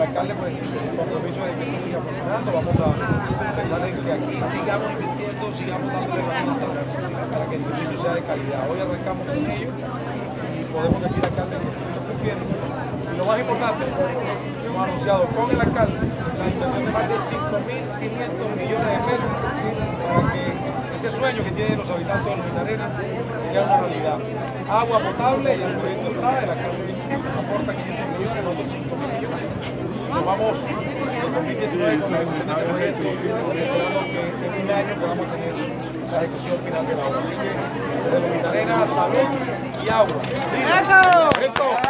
alcalde pues el compromiso de que esto siga funcionando, vamos a pensar en que aquí sigamos invirtiendo, sigamos dando herramientas para que el servicio sea de calidad. Hoy arrancamos con ello y podemos decir alcalde que seguimos cumpliendo. Y lo más importante, hemos anunciado con el alcalde la inversión de más de 5.500 millones de pesos para que ese sueño que tienen los habitantes de Lomita Arena sea una realidad. Agua potable, y el proyecto está, el alcalde aporta 500 millones, vamos en 2019 con la ejecución de ese proyecto, esperamos que en un año podamos tener la ejecución final de la agua. Así que desde Dominicana, salud y agua. ¡Eso! ¡Eso!